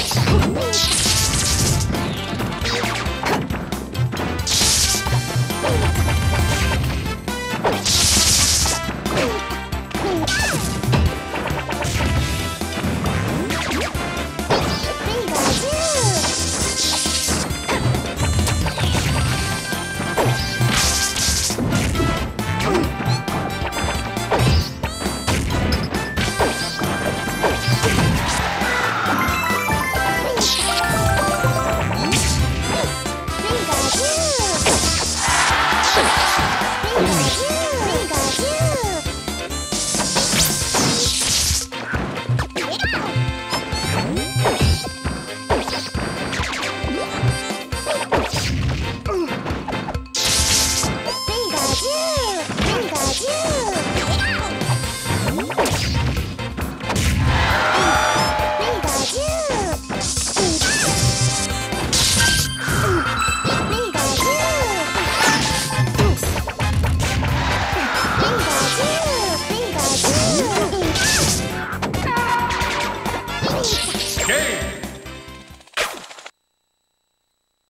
Let's go.